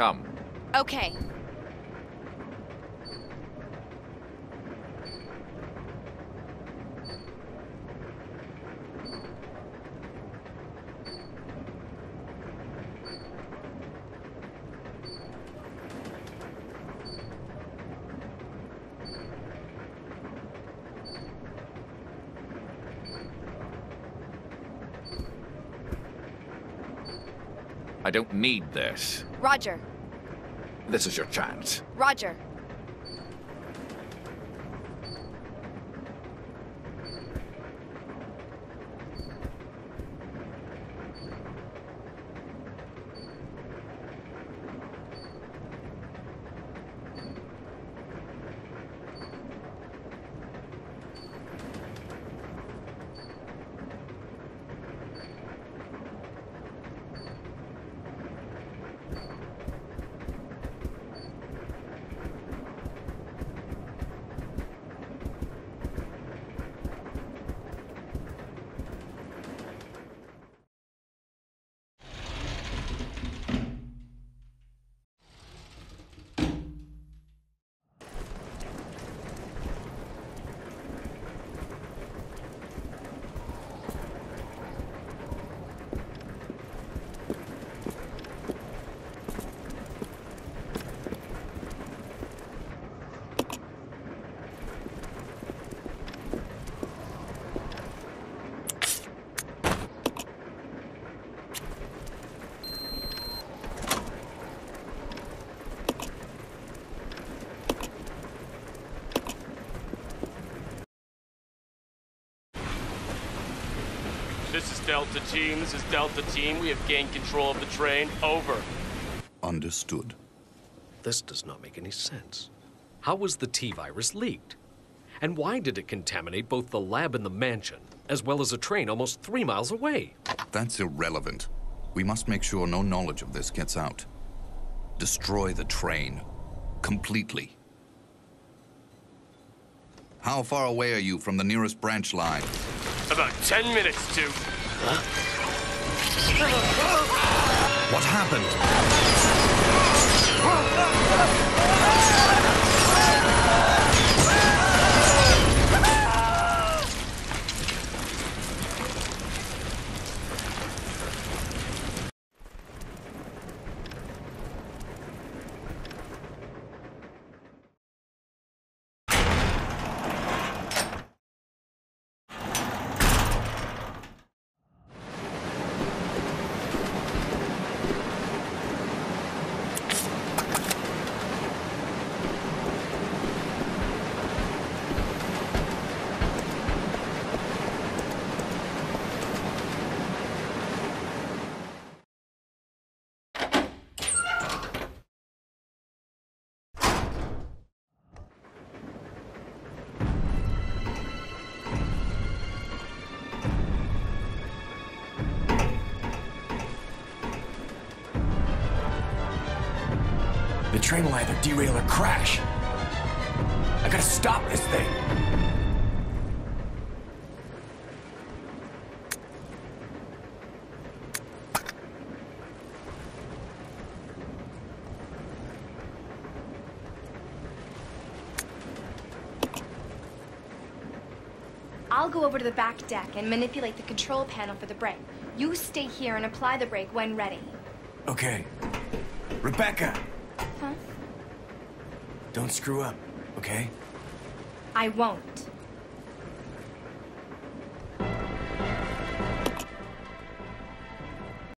Come. Okay. I don't need this. Roger. This is your chance. Roger. This is Delta Team. This is Delta Team. We have gained control of the train. Over. Understood. This does not make any sense. How was the T-virus leaked? And why did it contaminate both the lab and the mansion, as well as a train almost three miles away? That's irrelevant. We must make sure no knowledge of this gets out. Destroy the train. Completely. How far away are you from the nearest branch line? About 10 minutes to. What happened? The train will either derail or crash. I gotta stop this thing. I'll go over to the back deck and manipulate the control panel for the brake. You stay here and apply the brake when ready. Okay. Rebecca? Don't screw up, okay? I won't.